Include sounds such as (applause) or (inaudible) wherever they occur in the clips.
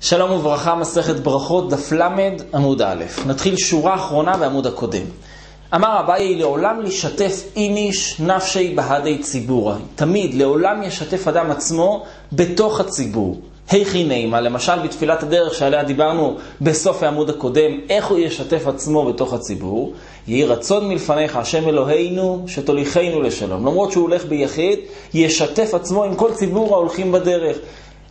שלום וברכה, מסכת ברכות, דף ל עמוד א'. נתחיל שורה אחרונה בעמוד הקודם. אמר אביי, לעולם לשתף איניש נפשי בהדי ציבורא. תמיד, לעולם ישתף אדם עצמו בתוך הציבור. היכי נעימה, למשל בתפילת הדרך שעליה דיברנו בסוף העמוד הקודם, איך הוא ישתף עצמו בתוך הציבור. יהי רצון מלפניך, השם אלוהינו, שתוליכנו לשלום. למרות שהוא הולך ביחיד, ישתף עצמו עם כל ציבור ההולכים בדרך.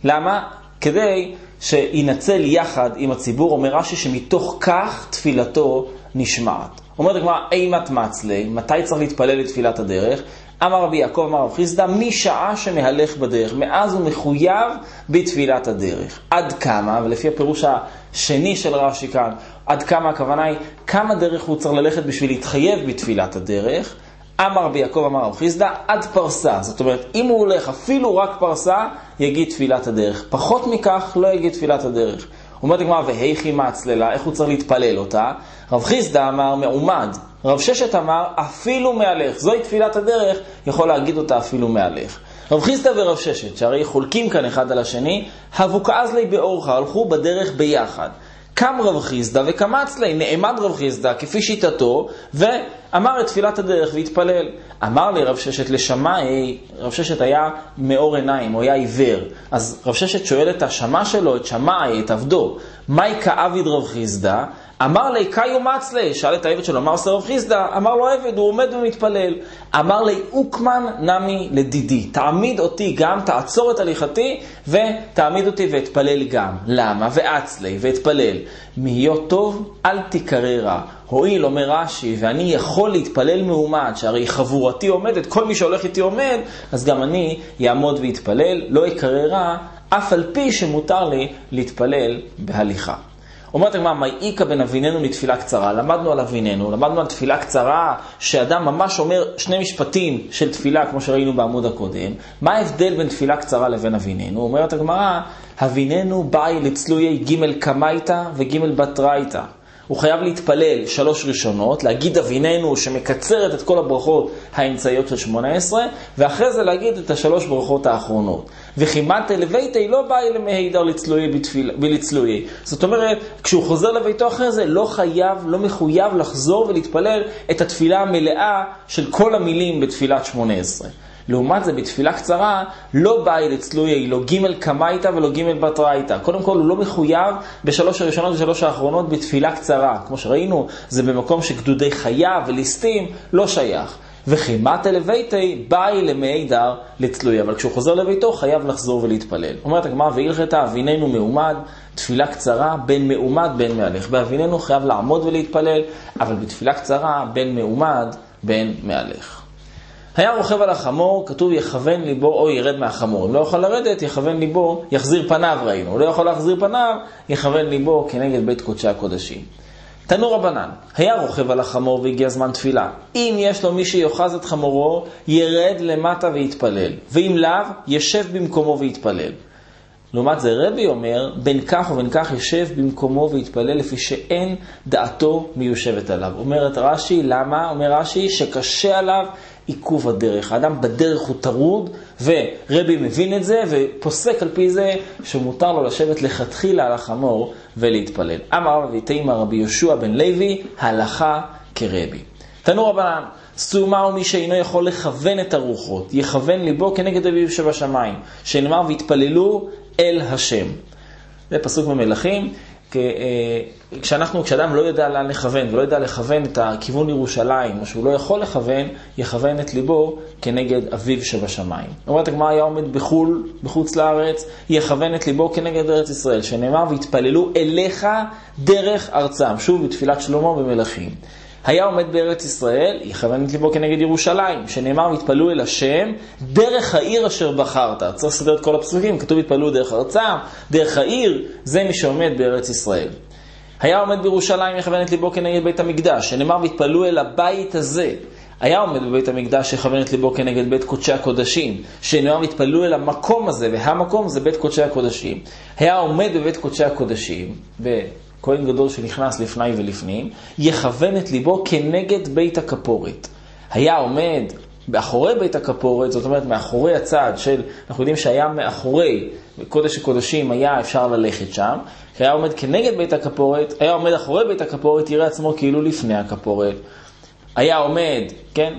למה? כדי שינצל יחד עם הציבור, אומר רש"י שמתוך כך תפילתו נשמעת. אומרת הגמרא, אימת מצלי, מתי צריך להתפלל לתפילת הדרך? אמר רבי יעקב, אמר רב חיסדא, משעה שמהלך בדרך. מאז הוא מחויב בתפילת הדרך. עד כמה, ולפי הפירוש השני של רש"י כאן, עד כמה הכוונה היא, כמה דרך הוא צריך ללכת בשביל להתחייב בתפילת הדרך. אמר רבי יעקב, אמר רב חיסדא, עד פרסה. זאת אומרת, אם הוא הולך אפילו רק פרסה, יגיד תפילת הדרך. פחות מכך, לא יגיד תפילת הדרך. אומרת הגמרא, והיכי מה הצללה, איך הוא צריך להתפלל אותה? רב חיסדא אמר, מעומד. רב ששת אמר, אפילו מהלך. זוהי תפילת הדרך, יכול להגיד אותה אפילו מהלך. רב חיסדא ורב ששת, שהרי חולקים כאן אחד על השני, הבוקעז לי באורחה, הלכו בדרך ביחד. קם רב חיסדא וקמץ לי, נעמד רב חיסדא כפי שיטתו, ואמר את תפילת הדרך והתפלל. אמר לי רב ששת לשמאי, רב ששת היה מאור עיניים, הוא היה עיוור. אז רב ששת שואל את השמע שלו, את שמאי, את עבדו, מהי כאביד רב חיסדא? אמר לי, קאיו מצלי, שאל את העבד שלו, מה עושה רב חיסדא? אמר לו העבד, הוא עומד ומתפלל. אמר לי, אוקמן נמי לדידי, תעמיד אותי גם, תעצור את הליכתי, ותעמיד אותי ואתפלל גם. למה? ואצלי, ואתפלל. מהיות טוב, אל תיקרא רע. הואיל, אומר רש"י, ואני יכול להתפלל מעומד, שהרי חבורתי עומדת, כל מי שהולך איתי עומד, אז גם אני יעמוד ויתפלל, לא יקרא רע, אף על פי שמותר לי להתפלל בהליכה. אומרת הגמרא, מה איכא בין אביננו לתפילה קצרה? למדנו על אביננו, למדנו על תפילה קצרה, שאדם ממש אומר שני משפטים של תפילה, כמו שראינו בעמוד הקודם. מה ההבדל בין תפילה קצרה לבין אביננו? אומרת הגמרא, אביננו באי לצלויי ג' קמייתא וג' בתרייתא. הוא חייב להתפלל שלוש ראשונות, להגיד אביננו שמקצרת את כל הברכות האמצעיות של שמונה עשרה, ואחרי זה להגיד את השלוש ברכות האחרונות. וכמעט לביתי לא בא אלה מהידר ולצלויי. זאת אומרת, כשהוא חוזר לביתו אחרי זה, לא חייב, לא מחויב לחזור ולהתפלל את התפילה המלאה של כל המילים בתפילת שמונה עשרה. לעומת זה, בתפילה קצרה, לא באי לצלויי, לא ג' קמייתא ולא ג' בתרייתא. קודם כל, הוא לא מחויב בשלוש הראשונות ושלוש האחרונות בתפילה קצרה. כמו שראינו, זה במקום שגדודי חיה וליסטים לא שייך. וכי מטה לביתי, באי למעידר לצלוי. אבל כשהוא חוזר לביתו, חייב לחזור ולהתפלל. אומרת הגמרא, והלכתה אביננו מעומד, תפילה קצרה, בין מעומד בין מהלך. באביננו חייב לעמוד ולהתפלל, אבל בתפילה קצרה, בין מעומד בין מהלך. היה רוכב על החמור, כתוב יכוון ליבו או ירד מהחמור. אם לא יכול לרדת, יכוון ליבו, יחזיר פניו ראינו. הוא לא יכול להחזיר פניו, יכוון ליבו כנגד בית קודשי הקודשים. תנו רבנן, היה רוכב על החמור והגיע זמן תפילה. אם יש לו מי שיאחז את חמורו, ירד למטה ויתפלל. ואם לאו, ישב במקומו ויתפלל. לעומת זה רבי אומר, בין כך ובין כך ישב במקומו ויתפלל לפי שאין דעתו מיושבת עליו. אומרת רש"י, למה? אומר רש"י, שקשה עליו עיכוב הדרך. האדם בדרך הוא טרוד, ורבי מבין את זה, ופוסק על פי זה שמותר לו לשבת לכתחילה על החמור ולהתפלל. אמר רבי תימא רבי יהושע בן לוי, הלכה כרבי. תנו רבנן, סומה הוא מי שאינו יכול לכוון את הרוחות, יכוון ליבו כנגד אביו שבשמיים, שנאמר והתפללו אל השם. זה פסוק במלכים, כשאנחנו, כשאדם לא יודע לאן לכוון ולא יודע לכוון את הכיוון ירושלים, או שהוא לא יכול לכוון, יכוון את ליבו כנגד אביו שבשמיים. אומרת הגמרא היה עומד בחו"ל, בחוץ לארץ, יכוון את ליבו כנגד ארץ ישראל, שנאמר והתפללו אליך דרך ארצם, שוב בתפילת שלמה במלכים. היה עומד בארץ ישראל, יכוון את ליבו כנגד ירושלים, שנאמר, התפללו אל השם, דרך העיר אשר בחרת. צריך לסדר את כל הפסוקים, כתוב התפללו דרך ארצם, דרך העיר, זה מי שעומד בארץ ישראל. היה עומד בירושלים, יכוון את ליבו כנגד בית המקדש, שנאמר, והתפללו אל הבית הזה. היה עומד בבית המקדש יכוון את ליבו כנגד בית קודשי הקודשים, שנאמר התפללו אל המקום הזה, והמקום זה בית קודשי הקודשים. היה עומד בבית קודשי הקודשים, כהן גדול שנכנס לפני ולפנים, יכוון את ליבו כנגד בית הכפורת. היה עומד מאחורי בית הכפורת, זאת אומרת מאחורי הצד של, אנחנו יודעים שהיה מאחורי בקודש הקודשים היה אפשר ללכת שם, כי היה עומד כנגד בית הכפורת, היה עומד אחורי בית הכפורת, יראה עצמו כאילו לפני הכפורת. היה עומד, כן,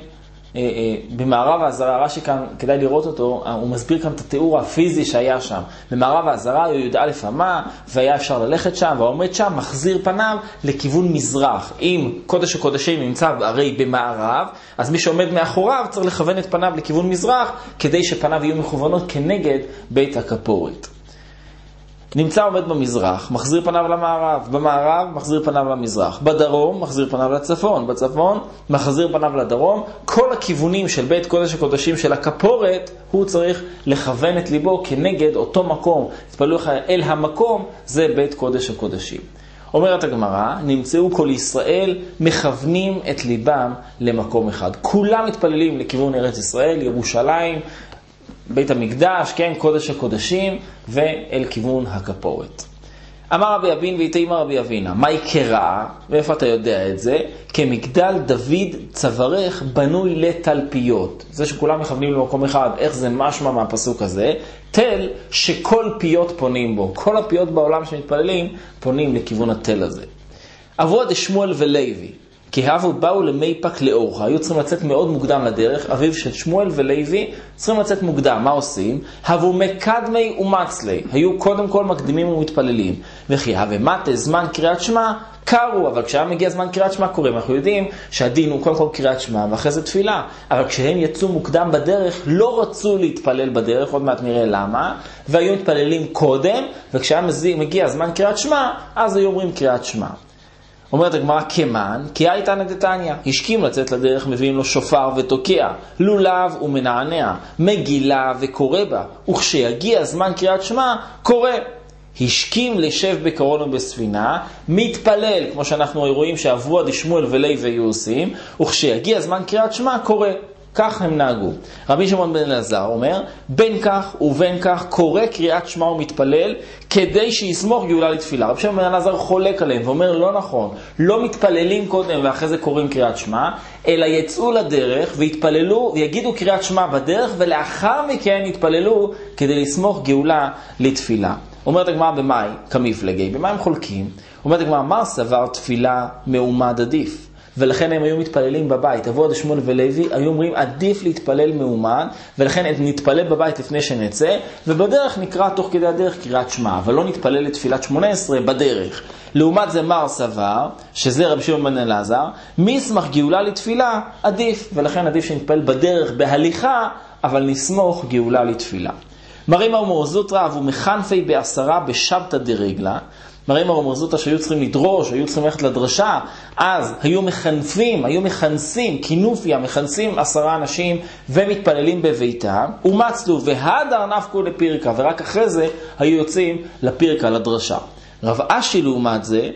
במערב האזהרה, רש"י כאן, כדאי לראות אותו, אה, הוא מסביר כאן את התיאור הפיזי שהיה שם. במערב האזהרה היו י"א אמה, והיה אפשר ללכת שם, והעומד שם מחזיר פניו לכיוון מזרח. אם קודש הקודשים נמצא הרי במערב, אז מי שעומד מאחוריו צריך לכוון את פניו לכיוון מזרח, כדי שפניו יהיו מכוונות כנגד בית הכפורת. נמצא עומד במזרח, מחזיר פניו למערב, במערב מחזיר פניו למזרח, בדרום מחזיר פניו לצפון, בצפון מחזיר פניו לדרום, כל הכיוונים של בית קודש הקודשים של הכפורת, הוא צריך לכוון את ליבו כנגד אותו מקום. תתפלאו אל המקום, זה בית קודש הקודשים. אומרת הגמרא, נמצאו כל ישראל מכוונים את ליבם למקום אחד. כולם מתפללים לכיוון ארץ ישראל, ירושלים, בית המקדש, כן, קודש הקודשים, ואל כיוון הכפורת. אמר רבי אבין ויתימה רבי אבינה, מה יקרה, ואיפה אתה יודע את זה? כמגדל דוד צווארך בנוי לתלפיות. זה שכולם מכוונים למקום אחד, איך זה משמע מהפסוק הזה? תל שכל פיות פונים בו. כל הפיות בעולם שמתפללים פונים לכיוון התל הזה. אבוה דשמואל ולוי, כי הבו באו למי פק לאורחה, היו צריכים לצאת מאוד מוקדם לדרך, אביו של שמואל ולוי צריכים לצאת מוקדם, מה עושים? הבו מקדמי ומצלי, היו קודם כל מקדימים ומתפללים, וכי הווה מטה זמן קריאת שמע, קרו, אבל כשהיה מגיע זמן קריאת שמע קוראים, אנחנו יודעים שהדין הוא קודם כל קריאת שמע ואחרי זה תפילה, אבל כשהם יצאו מוקדם בדרך, לא רצו להתפלל בדרך, עוד מעט נראה למה, והיו מתפללים קודם, וכשהיה מגיע זמן קריאת שמע, אז היו אומרים קריאת שמע. אומרת הגמרא, כמן, כי הייתנא דתניא. השכים לצאת לדרך, מביאים לו שופר ותוקע, לולב ומנענע, מגילה וקורא בה, וכשיגיע זמן קריאת שמע, קורא. השכים לשב בקרון ובספינה, מתפלל, כמו שאנחנו רואים שאבוה דשמואל ולוי היו עושים, וכשיגיע זמן קריאת שמע, קורא. כך הם נהגו. רבי שמעון בן אלעזר אומר, בין כך ובין כך קורא קריאת שמע ומתפלל כדי שיסמוך גאולה לתפילה. רבי שמעון בן אלעזר חולק עליהם ואומר, לא נכון, לא מתפללים קודם ואחרי זה קוראים קריאת שמע, אלא יצאו לדרך ויתפללו ויגידו קריאת שמע בדרך ולאחר מכן יתפללו כדי לסמוך גאולה לתפילה. אומרת הגמרא במאי, כמפלגי, במה הם חולקים? אומרת הגמרא, מה סבר תפילה מעומד עדיף? ולכן הם היו מתפללים בבית. אבו עד שמואל ולוי היו אומרים עדיף להתפלל מאומן, ולכן נתפלל בבית לפני שנצא, ובדרך נקרא תוך כדי הדרך קריאת שמע, אבל לא נתפלל לתפילת שמונה עשרה בדרך. לעומת זה מר סבר, שזה רבי שמעון בן אלעזר, מי ישמח גאולה לתפילה עדיף, ולכן עדיף שנתפלל בדרך בהליכה, אבל נסמוך גאולה לתפילה. מרי מרמור זוטרא אבו מחנפי בעשרה בשבתא דרגלה, מראה מרמור זוטרא שהיו צריכים לדרוש, היו צריכים ללכת לדרשה, אז היו מחנפים, היו מכנסים, כינופיה, מכנסים עשרה אנשים ומתפללים בביתם, ומצלו והדר נפקו לפירקה, ורק אחרי זה היו יוצאים לפירקה, לדרשה. רב אשי לעומת זה,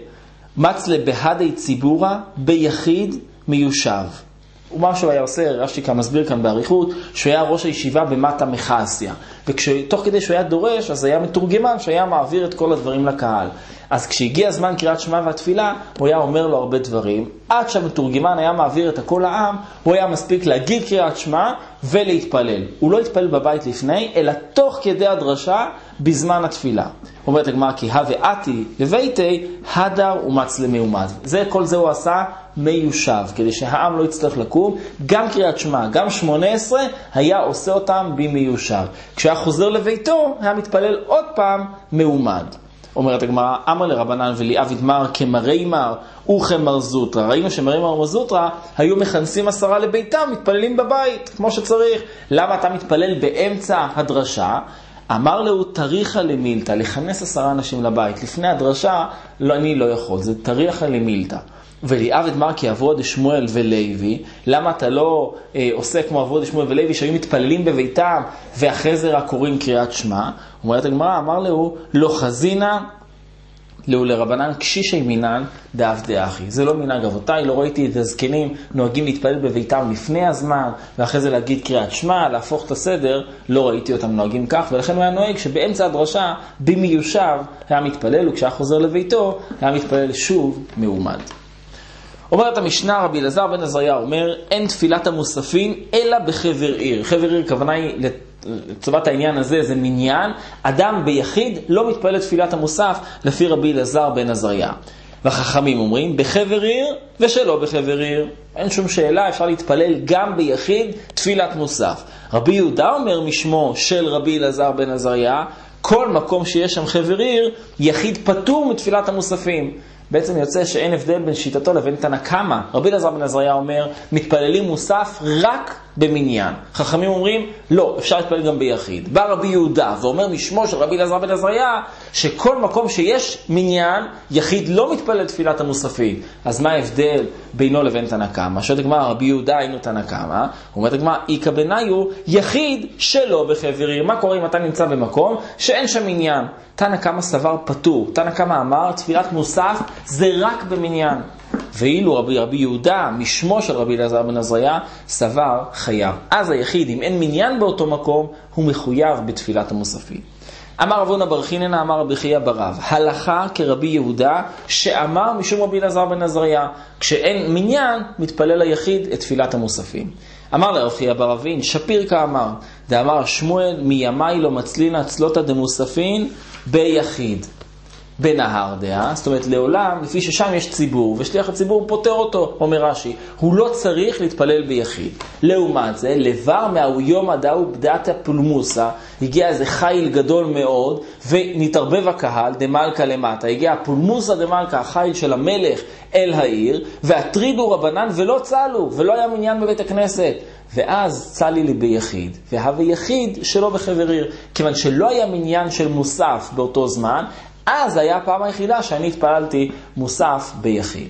מצלה בהדי ציבורה ביחיד מיושב. ומה שהוא היה עושה, רש"י כאן מסביר כאן באריכות, שהוא היה ראש הישיבה במטה מחסיה. ותוך כדי שהוא היה דורש, אז היה מתורגמן שהיה מעביר את כל הדברים לקהל. אז כשהגיע הזמן קריאת שמע והתפילה, הוא היה אומר לו הרבה דברים. עד שהמתורגמן היה מעביר את הכל לעם, הוא היה מספיק להגיד קריאת שמע ולהתפלל. הוא לא התפלל בבית לפני, אלא תוך כדי הדרשה, בזמן התפילה. אומרת הגמרא, כי הווה אתי לביתי, הדר ומצלה מאומד. זה, כל זה הוא עשה מיושב, כדי שהעם לא יצטרך לקום. גם קריאת שמע, גם שמונה עשרה, היה עושה אותם במיושב. כשהיה חוזר לביתו, היה מתפלל עוד פעם מאומד. אומרת הגמרא, אמר לרבנן וליאביד מר כמרי מר וכמר זוטרא. ראינו שמרי מר וזוטרא היו מכנסים עשרה לביתם, מתפללים בבית, כמו שצריך. למה אתה מתפלל באמצע הדרשה? אמר לו, תריחא למילתא, לכנס עשרה אנשים לבית. לפני הדרשה, לא, אני לא יכול, זה תריחא למילתא. וליעבד מרקי אברו דשמואל ולוי, למה אתה לא אה, עושה כמו אברו דשמואל ולוי שהיו מתפללים בביתם ואחרי זה רק קוראים קריאת שמע? אומרת הגמרא, אמר לו, לא חזינה לאו לרבנן קשישי מינן דאף דאחי. זה לא מנהג אבותיי, לא ראיתי את הזקנים נוהגים להתפלל בביתם לפני הזמן, ואחרי זה להגיד קריאת שמע, להפוך את הסדר, לא ראיתי אותם נוהגים כך, ולכן הוא היה נוהג שבאמצע הדרשה, במיושב, היה מתפלל, וכשהיה חוזר לביתו, היה מתפלל שוב מעומד. אומרת המשנה, רבי אלעזר בן עזריה אומר, אין תפילת המוספים אלא בחבר עיר. חבר עיר, הכוונה היא לטובת העניין הזה זה מניין, אדם ביחיד לא מתפלל תפילת המוסף לפי רבי אלעזר בן עזריה. והחכמים אומרים, בחבר עיר ושלא בחבר עיר. אין שום שאלה, אפשר להתפלל גם ביחיד תפילת מוסף. רבי יהודה אומר משמו של רבי אלעזר בן עזריה, כל מקום שיש שם חבר עיר, יחיד פטור מתפילת המוספים. בעצם יוצא שאין הבדל בין שיטתו לבין תנא קמא. רבי אלעזר בן עזריה אומר, מתפללים מוסף רק במניין. חכמים אומרים, לא, אפשר להתפלל גם ביחיד. בא רבי יהודה ואומר משמו של רבי אלעזר בן עזריה, שכל מקום שיש מניין, יחיד לא מתפלל תפילת המוספים. אז מה ההבדל בינו לבין תנא קמא? שואלת הגמרא, רבי יהודה היינו תנא קמא, אומרת הגמרא, איכא בניו, יחיד שלא בחברים. מה קורה אם אתה נמצא במקום שאין שם מניין? תנא קמא סבר פטור. תנא קמא אמר, תפילת מוסף זה רק במניין. ואילו רבי רבי יהודה, משמו של רבי אלעזר בן עזריה, סבר חייב. אז היחיד, אם אין מניין באותו מקום, הוא מחויב בתפילת המוספים. אמר רב בר חיננה, אמר רבי חייא ברב, הלכה כרבי יהודה, שאמר משום רבי אלעזר בן עזריה, כשאין מניין, מתפלל היחיד את תפילת המוספים. אמר לרב חייא בר אבין, שפיר כאמר, דאמר שמואל, מימי לא מצלינא צלותא דמוספין ביחיד. בנהר דעה, זאת אומרת לעולם, לפי ששם יש ציבור, ושליח הציבור פוטר אותו, אומר רש"י, הוא לא צריך להתפלל ביחיד. לעומת זה, לבר מהאו יומא דאו בדעתא פולמוסה, הגיע איזה חיל גדול מאוד, ונתערבב הקהל, דמלכה למטה, הגיע פולמוסה דמלכה, החיל של המלך אל העיר, והטרידו רבנן ולא צלו, ולא היה מניין בבית הכנסת. ואז צלי לי ביחיד, והווה יחיד שלא בחבר עיר. כיוון שלא היה מניין של מוסף באותו זמן, אז היה הפעם היחידה שאני התפללתי מוסף ביחיד.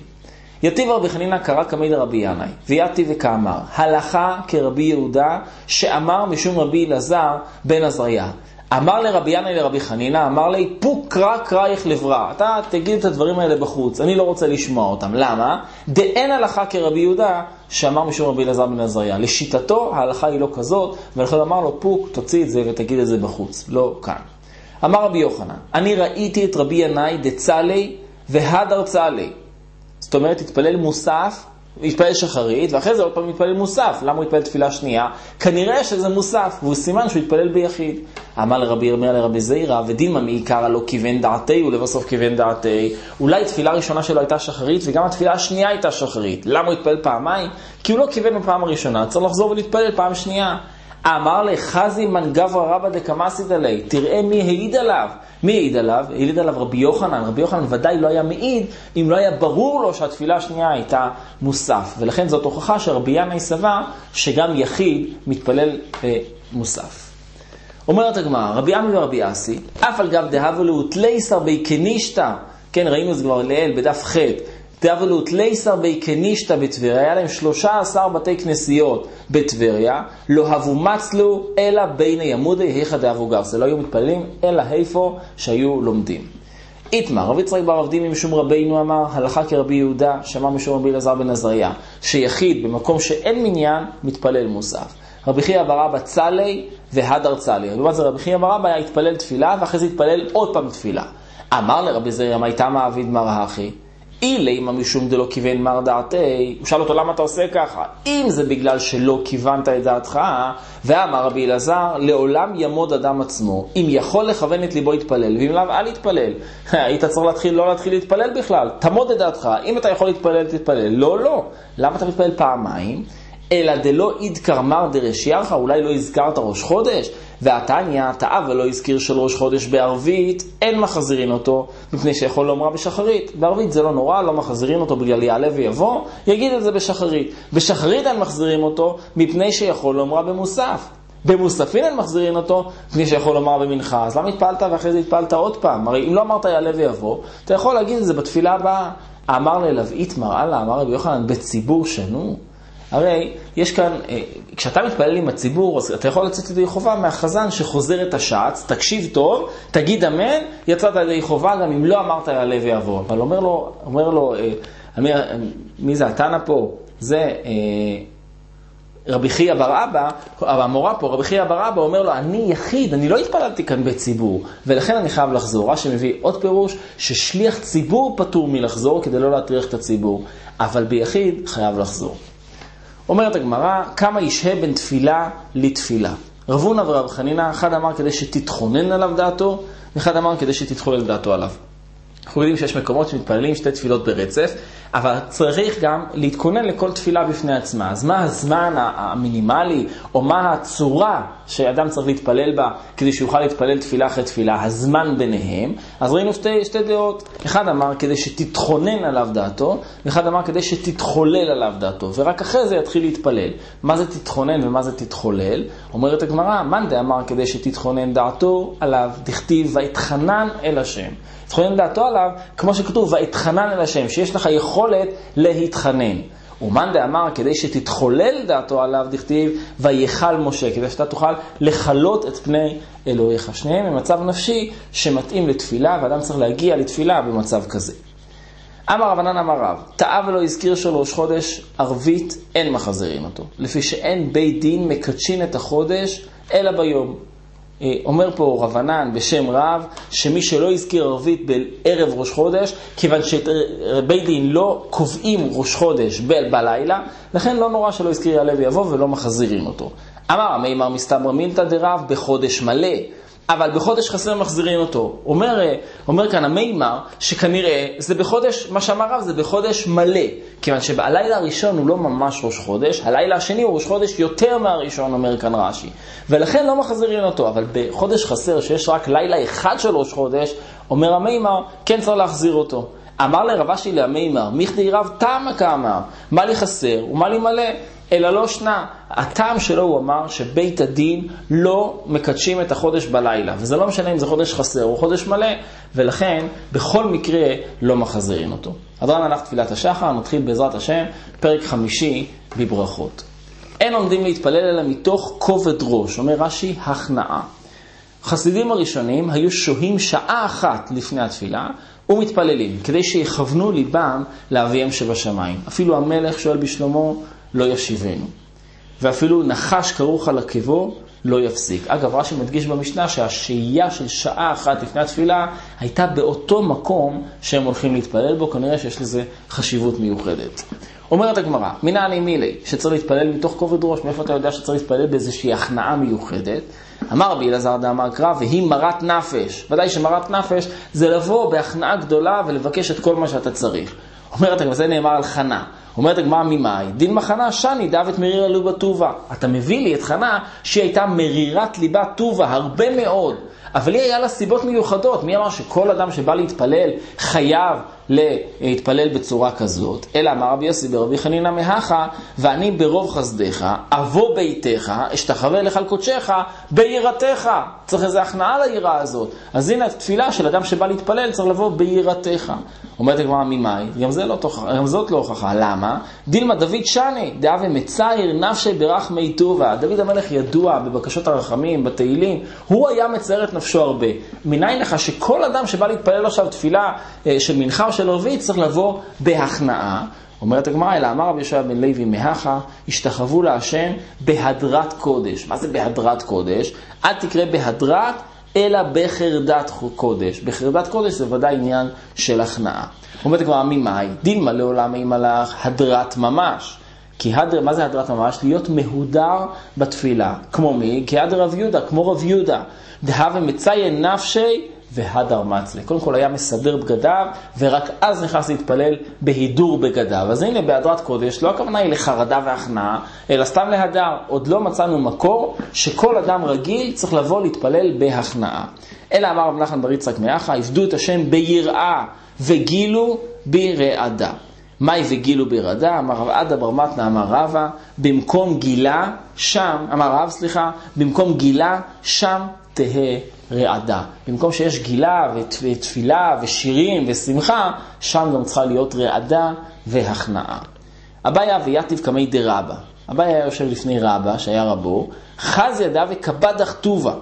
יתיב רבי חנינא קרא קמי דרבי ינאי, ויתי וכאמר, הלכה כרבי יהודה, שאמר משום רבי אלעזר בן עזריה. אמר לרבי ינאי לרבי חנינא, אמר לי, פוק קרא קרייך לברא. אתה תגיד את הדברים האלה בחוץ, אני לא רוצה לשמוע אותם. למה? דאין הלכה כרבי יהודה, שאמר משום רבי אלעזר בן עזריה. לשיטתו, ההלכה היא לא כזאת, ולכן אמר לו, פוק, תוציא את זה ותגיד את זה בחוץ, לא כאן. אמר רבי יוחנן, אני ראיתי את רבי ינאי דצלי והדר צלי. זאת אומרת, התפלל מוסף, התפלל שחרית, ואחרי זה עוד פעם התפלל מוסף. למה הוא התפלל תפילה שנייה? כנראה שזה מוסף, והוא סימן שהוא התפלל ביחיד. אמר לרבי ירמיה לרבי זעירא, ודילמה מעיקרא לא כיוון דעתי ולבסוף כיוון דעתי. אולי תפילה ראשונה שלו הייתה שחרית, וגם התפילה השנייה הייתה שחרית. למה הוא התפלל פעמיים? כי הוא לא כיוון בפעם הראשונה, צריך לחזור ולהתפלל פעם שנייה. אמר לחזי מן גברא רבא דקמאסיד עלי, תראה מי העיד עליו. מי העיד עליו? העיד עליו רבי יוחנן. רבי יוחנן ודאי לא היה מעיד אם לא היה ברור לו שהתפילה השנייה הייתה מוסף. ולכן זאת הוכחה שרבי ינאי סבר שגם יחיד מתפלל במוסף. אומרת הגמרא, רבי עמי ורבי אסי, אף על גב דהבו לו תלייסר בי כנישתא, כן, ראינו את זה כבר לעיל בדף ח', דאבלו תלייסר בי כנישתא בטבריה, היה להם 13 בתי כנסיות בטבריה, לא הבו מצלו אלא ביני עמודי היכא דאבו גרסה, לא היו מתפללים אלא איפה שהיו לומדים. איתמר, רבי יצחק בר עבדים משום רבינו אמר, הלכה כרבי יהודה, שמע משום רבי אלעזר בן עזריה, שיחיד במקום שאין מניין, מתפלל מוסף. רבי חייא בר אבא צלי והדר צלי. לעומת זה רבי חייא בר אבא התפלל תפילה, ואחרי זה התפלל עוד פעם תפילה. אמר לרבי זריה, מה איתה מעביד מר האחי? אילי מה משום דלא כיוון מר דעתי, הוא שאל אותו למה אתה עושה ככה? אם זה בגלל שלא כיוונת את דעתך, ואמר רבי אלעזר, לעולם ימוד אדם עצמו, אם יכול לכוון את ליבו יתפלל, ואם לאו אל יתפלל. (laughs) היית צריך להתחיל, לא להתחיל להתפלל בכלל, תמוד את דעתך, אם אתה יכול להתפלל, תתפלל. לא, לא. למה אתה מתפלל פעמיים? אלא דלא איד קרמר דרשייך, אולי לא הזכרת ראש חודש? והתניא, טעה ולא הזכיר של ראש חודש בערבית, אין מחזירין אותו, מפני שיכול לומר בשחרית. בערבית זה לא נורא, לא מחזירין אותו בגלל יעלה ויבוא, יגיד את זה בשחרית. בשחרית אין מחזירים אותו, מפני שיכול לומר במוסף. במוספין אין מחזירין אותו, מפני שיכול לומר במנחה. אז למה התפעלת ואחרי זה התפעלת עוד פעם? הרי אם לא אמרת יעלה ויבוא, אתה יכול להגיד את זה בתפילה הבאה. אמר לאליו איתמר, אללה, אמר רבי יוחנן, בציבור שנו. הרי יש כאן, אה, כשאתה מתפלל עם הציבור, אז אתה יכול לצאת ידי חובה מהחזן שחוזר את השעץ, תקשיב טוב, תגיד אמן, יצאת ידי חובה גם אם לא אמרת יעלה ויבוא. אבל אומר לו, אומר לו, מי, אה, מי זה התנא פה? זה אה, רבי חייא בר אבא, המורה פה, רבי חייא בר אבא אומר לו, אני יחיד, אני לא התפללתי כאן בציבור, ולכן אני חייב לחזור. רש"י מביא עוד פירוש, ששליח ציבור פטור מלחזור כדי לא להטריח את הציבור, אבל ביחיד חייב לחזור. אומרת הגמרא, כמה ישהה בין תפילה לתפילה. רב הונא ורב חנינא, אחד אמר כדי שתתכונן עליו דעתו, ואחד אמר כדי שתתחולל דעתו עליו. אנחנו יודעים שיש מקומות שמתפללים שתי תפילות ברצף, אבל צריך גם להתכונן לכל תפילה בפני עצמה. אז מה הזמן המינימלי, או מה הצורה שאדם צריך להתפלל בה כדי שיוכל להתפלל תפילה אחרי תפילה, הזמן ביניהם? אז ראינו שתי, שתי דעות. אחד אמר כדי שתתכונן עליו דעתו, ואחד אמר כדי שתתחולל עליו דעתו, ורק אחרי זה יתחיל להתפלל. מה זה תתכונן ומה זה תתחולל? אומרת הגמרא, מאן דאמר כדי שתתכונן דעתו עליו, דכתיב ויתחנן אל השם. תתכונן דעתו עליו, כמו שכתוב, ואתחנן אל השם, שיש לך יכולת להתחנן. ומאן דאמר, כדי שתתחולל דעתו עליו, דכתיב, ויכל משה, כדי שאתה תוכל לכלות את פני אלוהיך. שניהם הם מצב נפשי שמתאים לתפילה, ואדם צריך להגיע לתפילה במצב כזה. אמר רבנן אמר רב, טעה ולא הזכיר שלוש חודש ערבית, אין מחזירים אותו. לפי שאין בית דין מקדשין את החודש, אלא ביום. אה, אומר פה רבנן בשם רב, שמי שלא הזכיר ערבית בערב ראש חודש, כיוון שבית דין לא קובעים ראש חודש ב- בלילה, לכן לא נורא שלא הזכיר יעלה ויבוא ולא מחזירים אותו. אמר המימר מסתבר מילתא דרב בחודש מלא. אבל בחודש חסר מחזירים אותו. אומר, אה, אומר כאן המימר, שכנראה זה בחודש, מה שאמר רב זה בחודש מלא. כיוון שבלילה הראשון הוא לא ממש ראש חודש, הלילה השני הוא ראש חודש יותר מהראשון, אומר כאן רש"י. ולכן לא מחזירים אותו, אבל בחודש חסר, שיש רק לילה אחד של ראש חודש, אומר המימר, כן צריך להחזיר אותו. אמר לרב אשי להמימר, מיכדי רב תמה כאמר, מה לי חסר ומה לי מלא? אלא לא שנה. הטעם שלו הוא אמר שבית הדין לא מקדשים את החודש בלילה, וזה לא משנה אם זה חודש חסר או חודש מלא, ולכן בכל מקרה לא מחזירים אותו. אדרן הלך תפילת השחר, נתחיל בעזרת השם, פרק חמישי בברכות. אין עומדים להתפלל אלא מתוך כובד ראש, אומר רש"י, הכנעה. חסידים הראשונים היו שוהים שעה אחת לפני התפילה ומתפללים, כדי שיכוונו ליבם לאביהם שבשמיים. אפילו המלך שואל בשלמה, לא ישיבנו. ואפילו נחש כרוך על עקבו, לא יפסיק. אגב, רש"י מדגיש במשנה שהשהייה של שעה אחת לפני התפילה הייתה באותו מקום שהם הולכים להתפלל בו, כנראה שיש לזה חשיבות מיוחדת. אומרת הגמרא, מנעני מילי, שצריך להתפלל מתוך כובד ראש, מאיפה אתה יודע שצריך להתפלל באיזושהי הכנעה מיוחדת? אמר רבי אלעזר דאמר קרא, והיא מרת נפש. ודאי שמרת נפש זה לבוא בהכנעה גדולה ולבקש את כל מה שאתה צריך. אומרת הגמרא, זה נאמר על חנה. אומרת הגמרא ממאי, דין מחנה שני דבת מרירה לובה טובה. אתה מביא לי את חנה שהיא הייתה מרירת ליבה טובה הרבה מאוד, אבל היא היה לה סיבות מיוחדות. מי אמר שכל אדם שבא להתפלל חייב להתפלל בצורה כזאת? אלא אמר רבי יוסי ברבי חנינא מהכה, ואני ברוב חסדיך, אבוא ביתך, אשתחווה לך על קודשך, ביראתך. צריך איזו הכנעה ליראה הזאת. אז הנה התפילה של אדם שבא להתפלל צריך לבוא ביראתך. אומרת הגמרא ממאי, גם, לא, גם זאת לא הוכחה. למה? דילמה דוד שני, דאבי מצער נפשי ברחמי טובה. דוד המלך ידוע בבקשות הרחמים, בתהילים, הוא היה מצער את נפשו הרבה. מניין לך שכל אדם שבא להתפלל עכשיו תפילה אה, של מנחה של ערבית צריך לבוא בהכנעה. אומרת הגמרא, אלא אמר רבי יהושע בן לוי מהכה, השתחוו להשם בהדרת קודש. מה זה בהדרת קודש? אל תקרא בהדרת אלא בחרדת קודש. בחרדת קודש זה ודאי עניין של הכנעה. אומרת הגמרא, ממאי? דילמה לעולם עם מלאך, הדרת ממש. כי הדר, מה זה הדרת ממש? להיות מהודר בתפילה. כמו מי? כי הדר רב יהודה, כמו רב יהודה. דהווה מציין נפשי והדר מצלה. קודם כל היה מסדר בגדיו, ורק אז נכנס להתפלל בהידור בגדיו. אז הנה בהדרת קודש, לא הכוונה היא לחרדה והכנעה, אלא סתם להדר. עוד לא מצאנו מקור שכל אדם רגיל צריך לבוא להתפלל בהכנעה. אלא אמר רב נחמן בר יצחק מאחה, עבדו את השם ביראה וגילו ברעדה. מאי וגילו ברעדה, אמר רב עדה בר מתנה אמר רבא, במקום גילה, שם, אמר רב, סליחה, במקום גילה, שם תהא רעדה. במקום שיש גילה ותפילה ושירים ושמחה, שם גם צריכה להיות רעדה והכנעה. אביי ויתיב קמי דרבא. אביי היה יושב לפני רבא, שהיה רבו, חז ידה וקבדך טובה.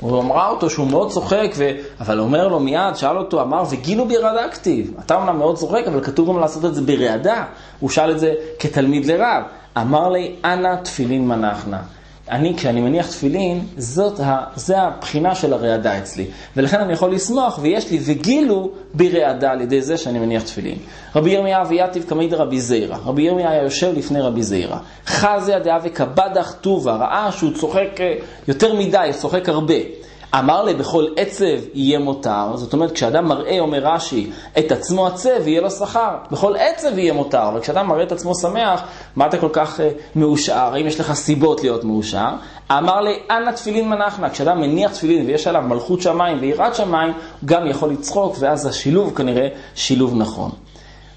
הוא אמרה אותו שהוא מאוד צוחק, ו... אבל אומר לו מיד, שאל אותו, אמר, וגילו ברעדה כתיב. אתה אומנם מאוד צוחק, אבל כתוב גם לעשות את זה ברעדה. הוא שאל את זה כתלמיד לרב. אמר לי, אנא תפילין מנחנה. אני, כשאני מניח תפילין, זאת ה, זה הבחינה של הרעדה אצלי. ולכן אני יכול לשמוח, ויש לי וגילו ברעדה על ידי זה שאני מניח תפילין. רבי ירמיה ויתיב קמי דרבי זעירא. רבי ירמיה היה יושב לפני רבי זעירא. חזיה דאה וכבדך טובה, ראה שהוא צוחק אה, יותר מדי, צוחק הרבה. אמר לי, בכל עצב יהיה מותר, זאת אומרת, כשאדם מראה, אומר רש"י, את עצמו עצב, יהיה לו שכר. בכל עצב יהיה מותר, אבל כשאדם מראה את עצמו שמח, מה אתה כל כך uh, מאושר? האם יש לך סיבות להיות מאושר? אמר לי, אנא תפילין מנחנה, כשאדם מניח תפילין ויש עליו מלכות שמיים ויראת שמיים, גם יכול לצחוק, ואז השילוב כנראה שילוב נכון.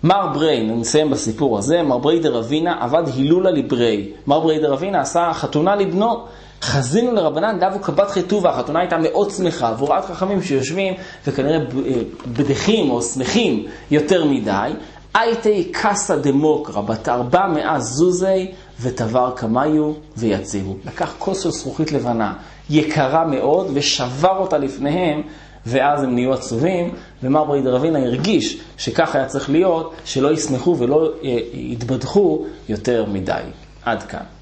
מר בריין, נסיים בסיפור הזה, מר ברי דרבינה עבד הילולה לברי. מר ברי דרבינה עשה חתונה לבנו. חזינו לרבנן דבו קבת חיטובה, החתונה הייתה מאוד שמחה, והוא ראה את חכמים שיושבים וכנראה אה, בדחים או שמחים יותר מדי. הייתי קסא דמוקרא, בת ארבע מאה זוזי, ותבר קמיו ויציבו. לקח כוס של זכוכית לבנה, יקרה מאוד, ושבר אותה לפניהם, ואז הם נהיו עצובים, ומר בריד רבינה הרגיש שכך היה צריך להיות, שלא ישמחו ולא אה, יתבדחו יותר מדי. עד כאן.